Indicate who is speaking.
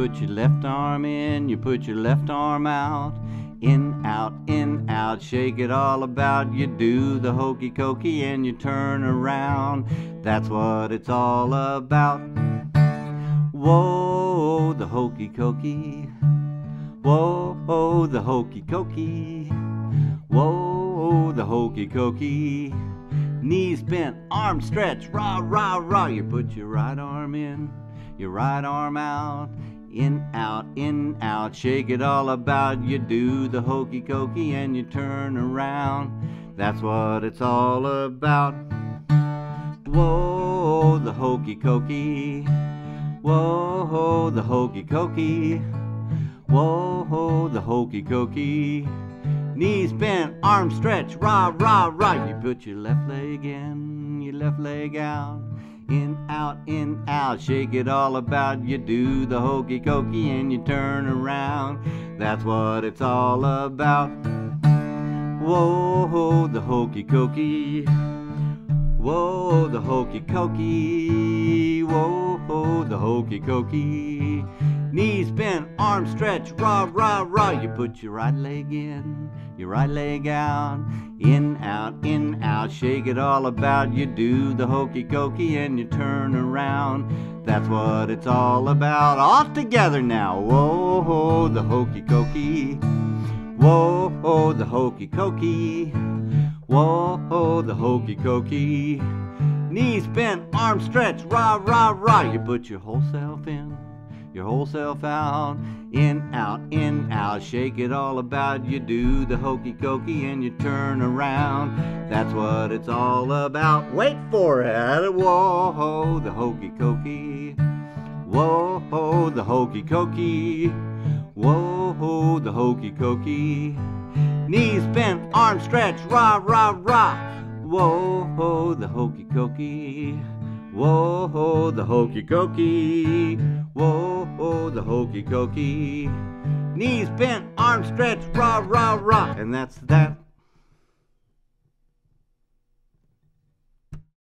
Speaker 1: put your left arm in, you put your left arm out. In, out, in, out, shake it all about. You do the hokey cokey and you turn around. That's what it's all about. Whoa, the hokey cokey. Whoa, the hokey cokey. Whoa, the hokey cokey. Knees bent, arms stretched, rah, rah, rah. You put your right arm in, your right arm out. In, out, in, out, shake it all about. You do the hokey cokey and you turn around. That's what it's all about. Whoa, the hokey cokey. Whoa, the hokey cokey. Whoa, the hokey cokey. Knees bent, arms stretched, rah, rah, rah. You put your left leg in, your left leg out. In, out, in, out, shake it all about. You do the hokey cokey and you turn around. That's what it's all about. Whoa, the hokey cokey. Whoa, the hokey cokey. Whoa, the hokey cokey. Arms stretched, rah, rah, rah. You put your right leg in, your right leg out. In, out, in, out, shake it all about. You do the hokey cokey and you turn around. That's what it's all about. All together now. Whoa, ho, the hokey cokey. Whoa, ho, the hokey cokey. Whoa, ho, the hokey cokey. Knees bent, arms stretched, rah, rah, rah. You put your whole self in, your whole self out. In, out, in, out. Shake it all about. You do the hokey cokey and you turn around. That's what it's all about. Wait for it. Whoa, ho, the hokey cokey. Whoa, ho, the hokey cokey. Whoa, ho, the hokey cokey. Knees bent, arms stretched, rah, rah, rah. Whoa, ho, the hokey cokey. Whoa, ho, the hokey cokey. Whoa, the hokey cokey. Knees bent, arms stretched, rah, rah, rah. And that's that.